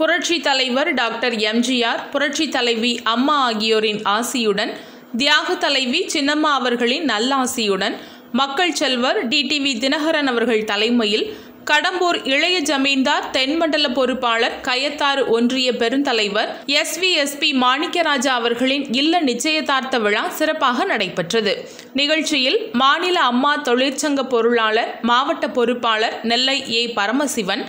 புரட்சி தலைவர் டாக்டர் எம்ஜிஆர் புரட்சி தலைவி அம்மா ஆகியோரின் ஆசியுடன் தியாக தலைவி சின்னம்மா அவர்களின் நல்லாசியுடன் மக்கள் செல்வர் டிடிவி தினகரன் அவர்கள் தலைமையில் கடம்பூர் இளைய ஜமீன்தார் தென்மண்டல பொறுப்பாளர் கயத்தாறு ஒன்றிய பெருந்தலைவர் எஸ்விஎஸ்பி மாணிக்கராஜா அவர்களின் இல்ல நிச்சயதார்த்த விழா சிறப்பாக நடைபெற்றது. நிகழ்ச்சியில் மாநில அம்மா தொழிற்சங்க பொருளாளர் மாவட்ட பொறுப்பாளர் நெல்லை ஏ பரமசிவன்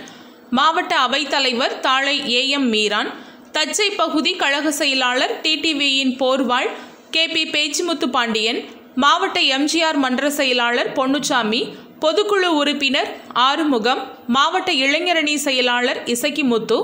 மாவட்ட அவைத்தலைவர் தாளை ஏ எம் மீரான் தச்சை பகுதி கழக செயலாளர் டிடிவியின் போர்வாள் கே பி பேச்சுமுத்து பாண்டியன் மாவட்ட எம்ஜிஆர் மன்ற செயலாளர் பொன்னுச்சாமி பொதுக்குழு உறுப்பினர் ஆறுமுகம் மாவட்ட இளைஞரணி செயலாளர் இசக்கிமுத்து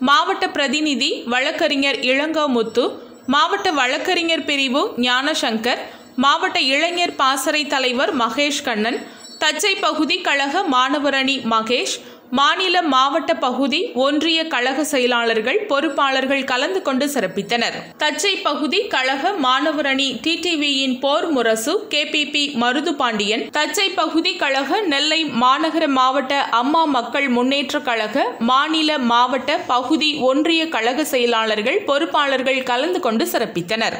மாவட்ட பிரதிநிதி வழக்கறிஞர் இளங்கோமுத்து மாவட்ட வழக்கறிஞர் பிரிவு ஞானசங்கர் மாவட்ட இளைஞர் பாசறை தலைவர் மகேஷ் கண்ணன் தச்சை பகுதி கழக மாணவரணி மகேஷ் மாநில மாவட்ட பகுதி ஒன்றிய கழக செயலாளர்கள் பொறுப்பாளர்கள் கலந்து கொண்டு சிறப்பித்தனர். தச்சை பகுதி கழக மாணவரணி டிடிவியின் போர் முரசு கேபிபி மருது பாண்டியன் தச்சை பகுதி கழக நெல்லை மாநகர மாவட்ட அம்மா மக்கள் முன்னேற்ற கழக மாநில மாவட்ட பகுதி ஒன்றிய கழக செயலாளர்கள் பொறுப்பாளர்கள் கலந்து கொண்டு சிறப்பித்தனர்.